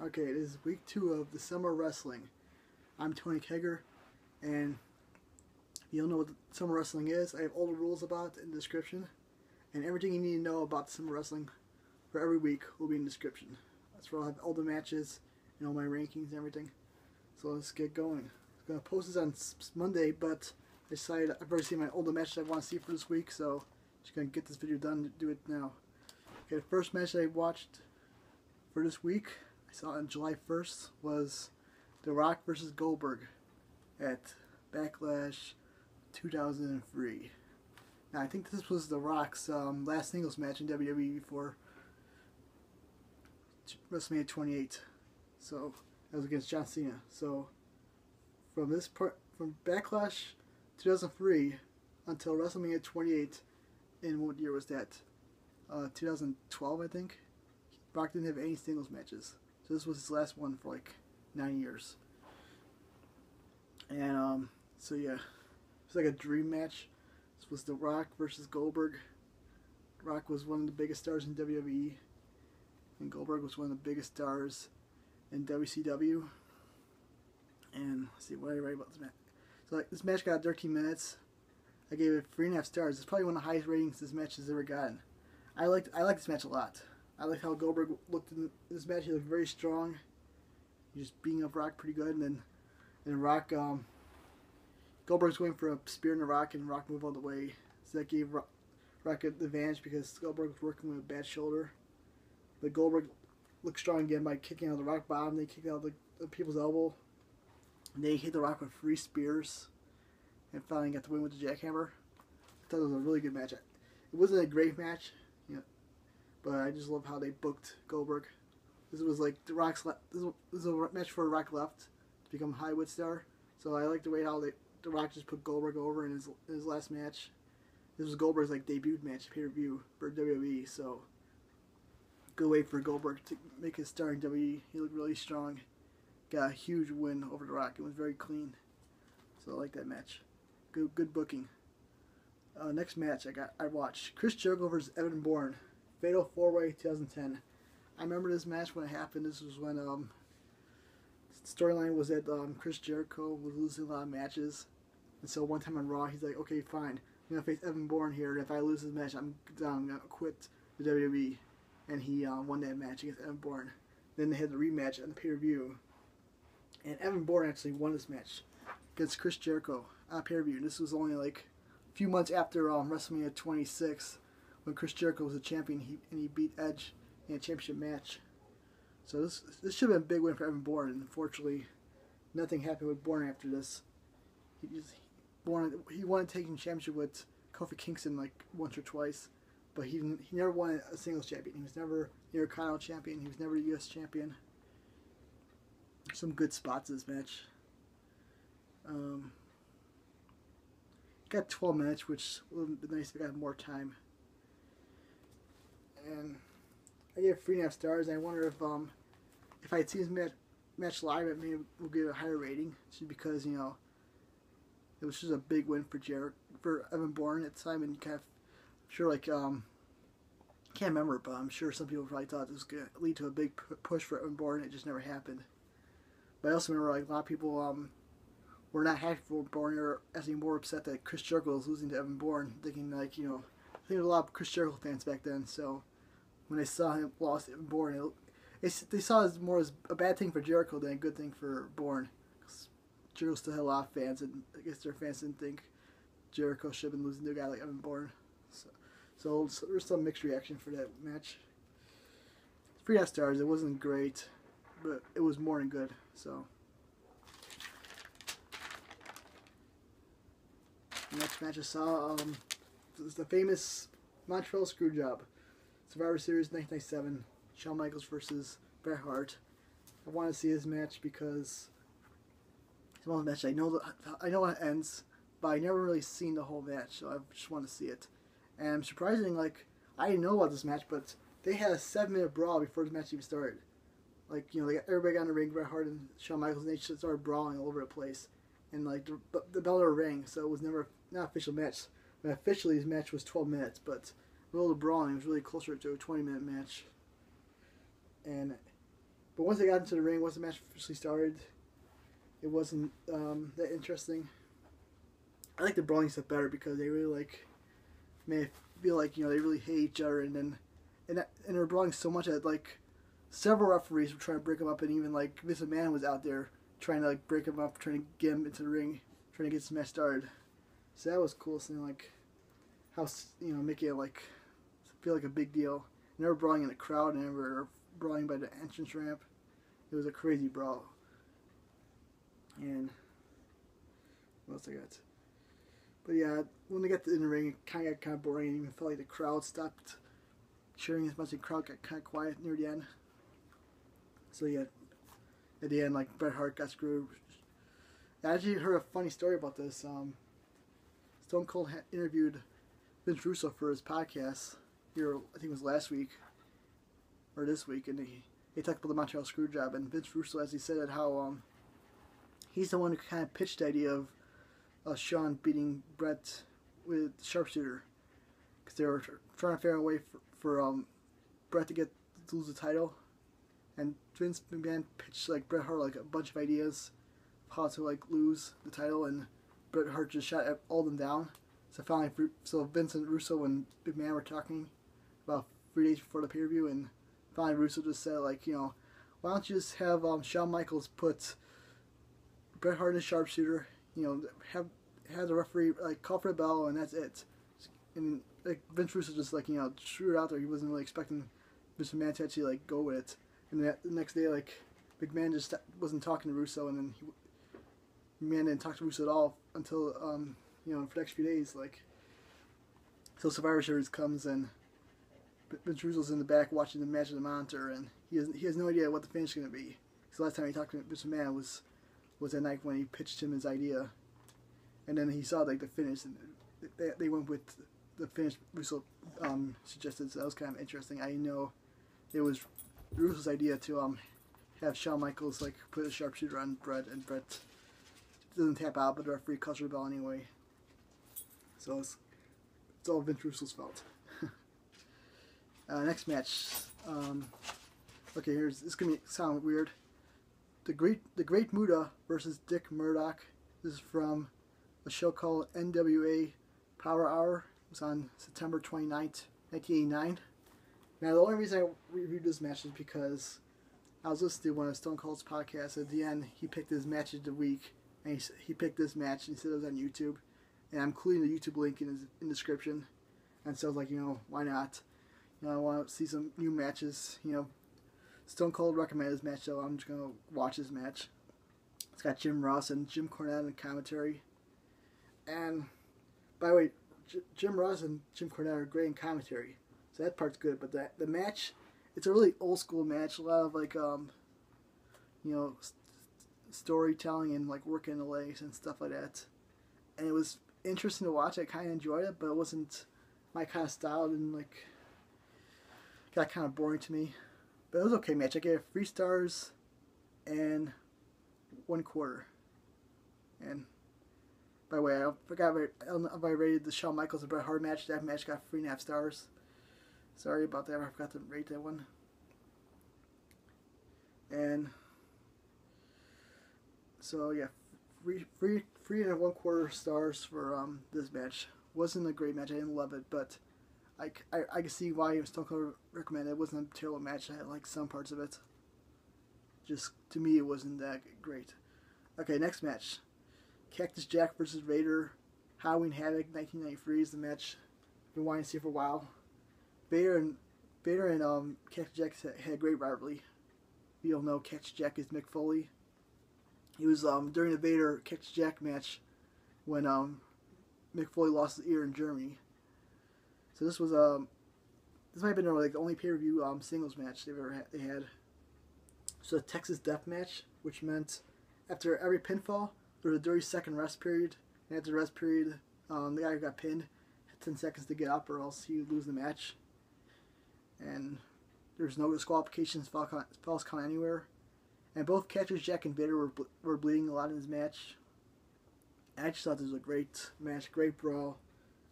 Okay, it is week two of the summer wrestling. I'm Tony Kegger, and if you don't know what summer wrestling is, I have all the rules about it in the description, and everything you need to know about summer wrestling for every week will be in the description. That's where I'll have all the matches and all my rankings and everything. So let's get going. I'm gonna post this on Monday, but I decided I've already seen my older matches I want to see for this week, so I'm just gonna get this video done to do it now. Okay, the first match I watched for this week saw on July 1st was The Rock versus Goldberg at Backlash 2003. Now I think this was The Rock's um, last singles match in WWE before WrestleMania 28. So that was against John Cena. So from this part, from Backlash 2003 until WrestleMania 28, in what year was that? Uh, 2012, I think. Rock didn't have any singles matches. So this was his last one for like nine years. And um, so yeah, it was like a dream match. This was The Rock versus Goldberg. Rock was one of the biggest stars in WWE, and Goldberg was one of the biggest stars in WCW. And let's see what I write about this match. So like this match got 13 minutes. I gave it three and a half stars. It's probably one of the highest ratings this match has ever gotten. I liked I liked this match a lot. I like how Goldberg looked in this match. He looked very strong. He was beating up Rock pretty good, and then and Rock um, Goldberg's going for a spear in the Rock, and Rock moved all the way. So that gave Rock, Rock the advantage because Goldberg was working with a bad shoulder. But Goldberg looked strong again by kicking out the Rock bottom. They kicked out the, the people's elbow. And they hit the Rock with three spears, and finally got the win with the jackhammer. I thought it was a really good match. It wasn't a great match. But I just love how they booked Goldberg. This was like the Rock's. Le- this was a match for Rock left to become Hollywood star. So I like the way how they the Rock just put Goldberg over in his in his last match. This was Goldberg's like debut match pay per view for WWE. So good way for Goldberg to make his star in WWE. He looked really strong. Got a huge win over the Rock. It was very clean. So I like that match. Good good booking. Uh, next match I got I watched Chris Jericho versus Evan Bourne. Fatal 4-Way 2010. I remember this match when it happened. This was when um, storyline was that um, Chris Jericho was losing a lot of matches. And so one time on Raw, he's like, okay, fine. I'm going to face Evan Bourne here. And if I lose this match, I'm. I'm going to quit the WWE. And he uh, won that match against Evan Bourne. Then they had the rematch on the pay-per-view. And Evan Bourne actually won this match against Chris Jericho on pay-per-view. This was only like a few months after um, WrestleMania 26 when Chris Jericho was a champion he, and he beat Edge in a championship match. So this this should have been a big win for Evan Bourne. Unfortunately, nothing happened with Bourne after this. He just Bourne he won a taking championship with Kofi Kingston like once or twice, but he he never won a singles champion. He was never Intercontinental champion. He was never a U.S. champion. Some good spots in this match. Um, got 12 minutes, which would have been nice if I had more time and I gave three and a half stars. I wonder if um if I had seen this match, match live, it maybe would give it a higher rating, just because you know it was just a big win for Jared for Evan Bourne at the time, and kind of I'm sure like um can't remember, but I'm sure some people probably thought this was gonna lead to a big push for Evan Bourne. It just never happened. But I also remember like a lot of people um were not happy for Bourne or actually more upset that Chris Jericho was losing to Evan Bourne, thinking like you know I think there was a lot of Chris Jericho fans back then, so when they saw him lost Bourne, it, they saw it more as a bad thing for Jericho than a good thing for Bourne. Jericho still had a lot of fans, and I guess their fans didn't think Jericho should have been losing to a guy like Evan Bourne. So, so, so there's some mixed reaction for that match. Three half stars. It wasn't great, but it was more than good. So. Next match I saw um, was the famous Montreal Screwjob. Survivor Series 1997, Shawn Michaels versus Bret Hart. I want to see this match because it's one the matches I know I know it ends, but I never really seen the whole match, so I just want to see it. And surprising, like I didn't know about this match, but they had a seven minute brawl before the match even started. Like you know, like everybody got in the ring, Bret Hart and Shawn Michaels, and they just started brawling all over the place, and like the, the bell rang, so it was never not official match. But officially, his match was 12 minutes, but the brawling, it was really closer to a 20 minute match. And But once they got into the ring, once the match officially started, it wasn't um, that interesting. I like the brawling stuff better because they really like may feel like you know they really hate each other, and then and and they were brawling so much that like several referees were trying to break them up, and even like Vince Man was out there trying to like break him up, trying to get him into the ring, trying to get this match started. So that was cool seeing like how you know Mickey like feel like a big deal. Never brawling in the crowd, and they brawling by the entrance ramp. It was a crazy brawl. And what else I got? But yeah, when they got in the ring, it kind of got kind of boring. And even felt like the crowd stopped cheering as much. The crowd got kind of quiet near the end. So yeah, at the end, like Bret Hart got screwed. I actually heard a funny story about this. Um, Stone Cold interviewed Vince Russo for his podcast here. I think it was last week or this week, and he he talked about the Montreal Screwjob. And Vince Russo, as he said, it, how um, he's the one who kind of pitched the idea of uh, Shawn beating Bret with sharpshooter because they were trying to figure out a way for, for um, Bret to get to lose the title, and Vince McMahon pitched like Bret Hart like a bunch of ideas of how to like lose the title, and Bret Hart just shot all them down. So finally, so Vincent Russo and McMahon were talking about three days before the pay per view, and finally Russo just said like, you know, why don't you just have um, Shawn Michaels put Bret Hart in a sharpshooter, you know, have have the referee like call for a bell, and that's it. And like Vince Russo just like you know threw it out there. He wasn't really expecting Mr. McMahon to actually like go with it. And the next day, like McMahon just wasn't talking to Russo, and then he McMahon didn't talk to Russo at all until um, you know for the next few days. Like, so Survivor Series comes and Vince Russo's in the back watching the match on the monitor, and he has he has no idea what the finish is going to be. So last time he talked to Mr. McMahon was was that night when he pitched him his idea, and then he saw like the finish, and they, they went with the finish Russo um, suggested. So that was kind of interesting. I know it was Russo's idea to um, have Shawn Michaels like put a sharpshooter on Bret, and Bret doesn't tap out, but the referee calls the bell anyway. So it's, it's all Vince Russo's fault. Uh, next match. Um, okay, here's this is gonna be, sound weird. The great the Great Muta versus Dick Murdoch. This is from a show called NWA Power Hour. It was on September 29th, 1989. Now, the only reason I reviewed this match is because I was listening to one of Stone Cold's podcasts. At the end, he picked his match of the week, and he, he picked this match, and he said it was on YouTube. And I'm including the YouTube link in, his, in the description. And so I was like, you know, why not? Know, I want to see some new matches. You know, Stone Cold recommended this match, so I'm just going to watch this match. It's got Jim Ross and Jim Cornette in commentary. And, by the way, J- Jim Ross and Jim Cornette are great in commentary. So that part's good. But the, the match, it's a really old school match. A lot of, like, um, you know, st- storytelling and, like, working the legs and stuff like that. And it was interesting to watch. I kind of enjoyed it, but it wasn't my kind of style. And, like, got kind of boring to me. But it was okay match. I gave it three stars and one quarter. And by the way, I forgot if I rated the Shawn Michaels and Bret Hart match. That match got three and a half stars. Sorry about that. I forgot to rate that one. And so yeah, three, three, three and one quarter stars for um, this match. Wasn't a great match. I didn't love it, but I, I, I can see why Stone Cold recommended it. It wasn't a terrible match. I like some parts of it. Just to me, it wasn't that great. Okay, next match. Cactus Jack versus Vader. Halloween Havoc 1993 is the match. Been wanting to see for a while. Vader and Vader and um, Cactus Jack had a great rivalry. You don't know Cactus Jack is Mick Foley. He was um, during the Vader Cactus Jack match when um, Mick Foley lost his ear in Germany. So this was um, this might have been like the only pay per view um, singles match they've ever had, they had. So a Texas Death Match, which meant after every pinfall, there was a 30 second rest period. And after the rest period, um, the guy who got pinned had 10 seconds to get up or else he would lose the match. And there's no disqualifications, false count anywhere. And both Cactus Jack and Vader were, were bleeding a lot in this match. I just thought this was a great match, great brawl.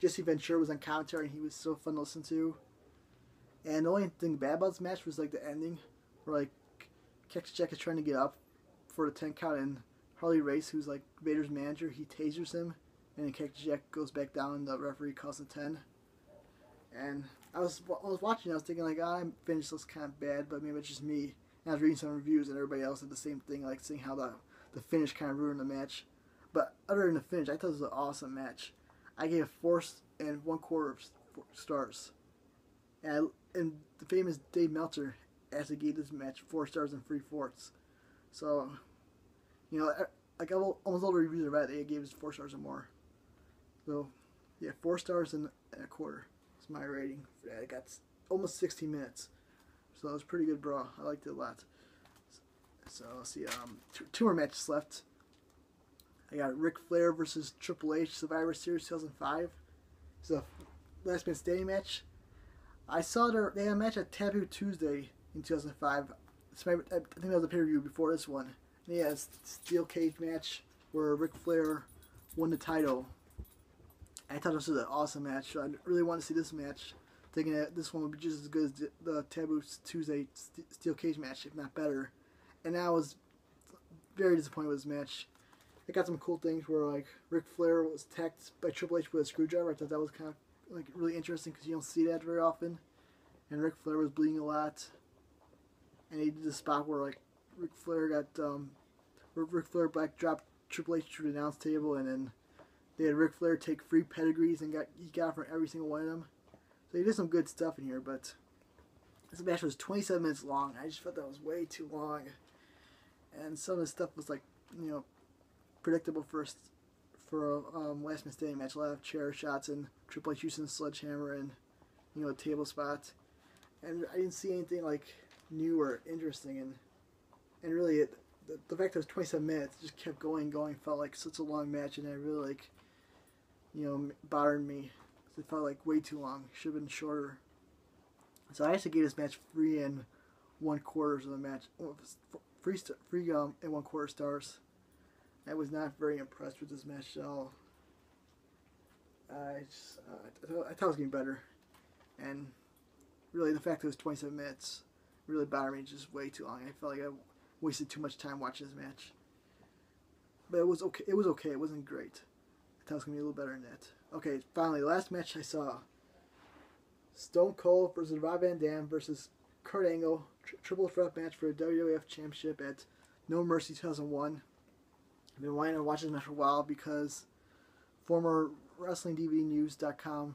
Jesse Ventura was on commentary and he was so fun to listen to. And the only thing bad about this match was like the ending, where like Cactus Jack is trying to get up for the 10 count, and Harley Race, who's like Vader's manager, he tasers him, and then Cactus Jack goes back down, and the referee calls a 10. And I was I was watching, I was thinking like, ah, oh, I finished looks kind of bad, but maybe it's just me. And I was reading some reviews, and everybody else did the same thing, like seeing how the the finish kind of ruined the match. But other than the finish, I thought it was an awesome match. I gave it four and one quarter of stars. And, I, and the famous Dave Meltzer actually gave this match four stars and three fourths. So, you know, like almost all the reviews I read, they gave us four stars or more. So, yeah, four stars and a quarter is my rating. I got almost 60 minutes. So it was pretty good bro. I liked it a lot. So let's see, um, two, two more matches left. I got Ric Flair versus Triple H Survivor Series 2005. It's a last man standing match. I saw their, they had a match at Taboo Tuesday in 2005. My, I think that was a pay per view before this one. And yeah, it's steel cage match where Ric Flair won the title. I thought this was an awesome match. I really want to see this match. Thinking that this one would be just as good as the Taboo Tuesday steel cage match, if not better. And I was very disappointed with this match. It got some cool things where like Ric Flair was attacked by Triple H with a screwdriver. I thought that was kind of like really interesting because you don't see that very often. And Ric Flair was bleeding a lot. And he did the spot where like Ric Flair got um, Ric Flair back dropped Triple H through the announce table, and then they had Ric Flair take free pedigrees and got he got from every single one of them. So he did some good stuff in here, but this match was 27 minutes long. I just felt that was way too long, and some of the stuff was like you know predictable first for a um, last man standing match. A lot of chair shots and Triple H using sledgehammer and you know table spots, and I didn't see anything like new or interesting. And and really, it, the, the fact that it was 27 minutes just kept going, going. Felt like such a long match, and I really like you know bothered me. It felt like way too long. Should have been shorter. So I actually gave this match three and one quarters of the match. Three, three um, and one quarter stars. I was not very impressed with this match at all. I, just, uh, I thought it was getting better. And really, the fact that it was 27 minutes really bothered me just way too long. I felt like I wasted too much time watching this match. But it was okay. It was okay. It wasn't great. I thought it was going to be a little better than that. Okay, finally, last match I saw. Stone Cold versus Rob Van Dam versus Kurt Angle. Tri triple threat match for the WWF Championship at No Mercy 2001. I've been wanting to watch this match for a while because former WrestlingDVDnews.com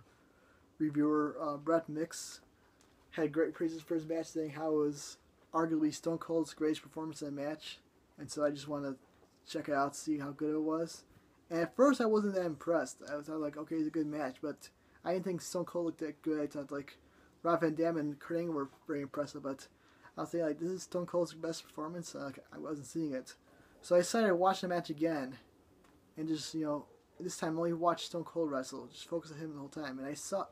reviewer uh, Brett Mix had great praises for his match, saying how it was arguably Stone Cold's greatest performance in a match. And so I just want to check it out, see how good it was. And at first, I wasn't that impressed. I was, like, okay, it's a good match, but I didn't think Stone Cold looked that good. I thought like Rob Van Dam and Kurt Angle were very impressive, but I was thinking like, this is Stone Cold's best performance. Uh, I wasn't seeing it. So I decided to watch the match again, and just you know, this time only watch Stone Cold wrestle, just focus on him the whole time. And I saw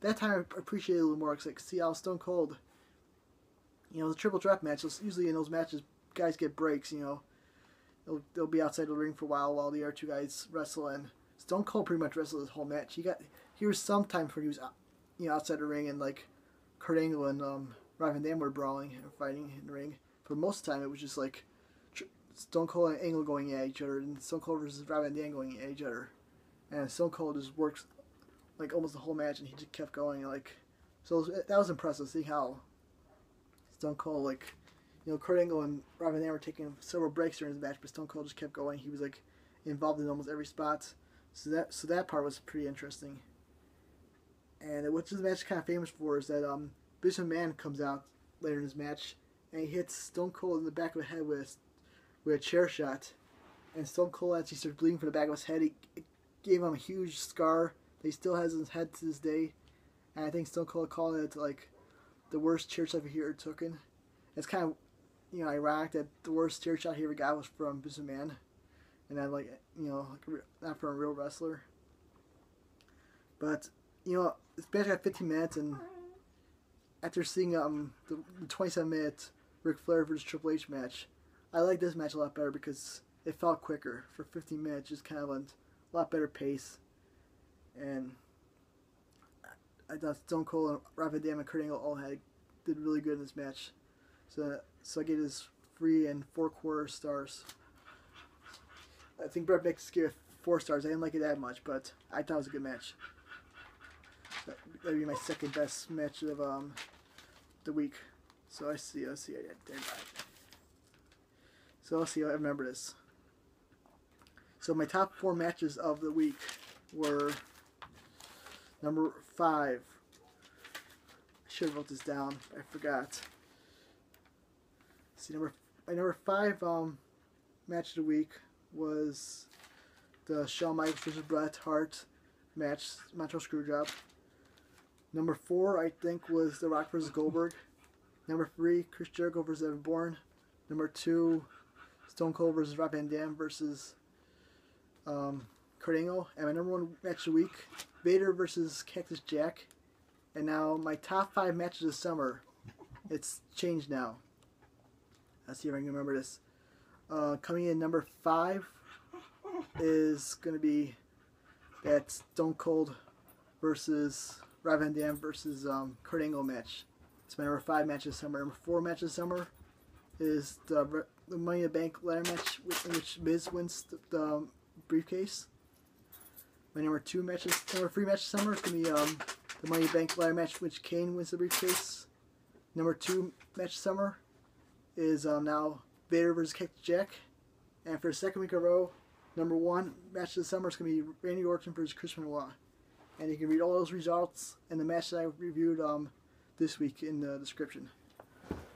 that time I appreciated it a little more because I could see how Stone Cold, you know, the triple threat match. Usually in those matches, guys get breaks. You know, they'll they'll be outside the ring for a while while the other two guys wrestle. And Stone Cold pretty much wrestled this whole match. He got he was sometimes when he was you know outside the ring and like Kurt Angle and um, Rob Dam were brawling and fighting in the ring. For most of the time, it was just like Stone Cold and Angle going at each other, and Stone Cold versus Rob Van Dam going at each other, and Stone Cold just works like almost the whole match, and he just kept going like. So that was impressive. See how Stone Cold like, you know, Kurt Angle and Rob Van Dam were taking several breaks during his match, but Stone Cold just kept going. He was like involved in almost every spot. So that so that part was pretty interesting. And what this match is kind of famous for is that um, Bishop Man comes out later in his match and he hits Stone Cold in the back of the head with with a chair shot, and Stone Cold actually started bleeding from the back of his head. It, gave him a huge scar that he still has in his head to this day. And I think Stone Cold called it like the worst chair shot he ever taken. It's kind of you know ironic that the worst chair shot he ever got was from Business Man, and then like you know like, not from a real wrestler. But you know it's been got 15 minutes, and after seeing um the, the 27 minute Ric Flair versus Triple H match, I like this match a lot better because it felt quicker for 15 minutes, just kind of a lot better pace. And I thought Stone Cold and Van Dam and Kurt Angle all had did really good in this match. So so I gave this three and four quarter stars. I think Brett Mix gave four stars. I didn't like it that much, but I thought it was a good match. That'd be my second best match of um, the week. So I see. Let's see. I did So let's see. I remember this. So my top four matches of the week were number five. I should have wrote this down. I forgot. See number my number five um, match of the week was the Shawn Michaels versus Bret Hart match, Montreal Screwjob. Number four, I think, was The Rock versus Goldberg. Number three, Chris Jericho versus Evan Bourne. Number two, Stone Cold versus Rob Van Dam versus um, Kurt Angle. And my number one match of the week, Vader versus Cactus Jack. And now my top five matches of summer. It's changed now. Let's see if I can remember this. Uh, coming in number five is going to be that Stone Cold versus Rob Van Dam versus um, Kurt Angle match. It's my number five match of summer. Number four match of summer is the, the Money in the Bank ladder match in which Miz wins the, the briefcase. My number two match, is, number three match summer is to be um, the Money Bank ladder match which Kane wins the briefcase. Number two match summer is um, now Vader versus Cactus Jack. And for the second week in a row, number one match of the summer is going to be Randy Orton versus Chris Benoit. And you can read all those results and the match that I reviewed um, this week in the description.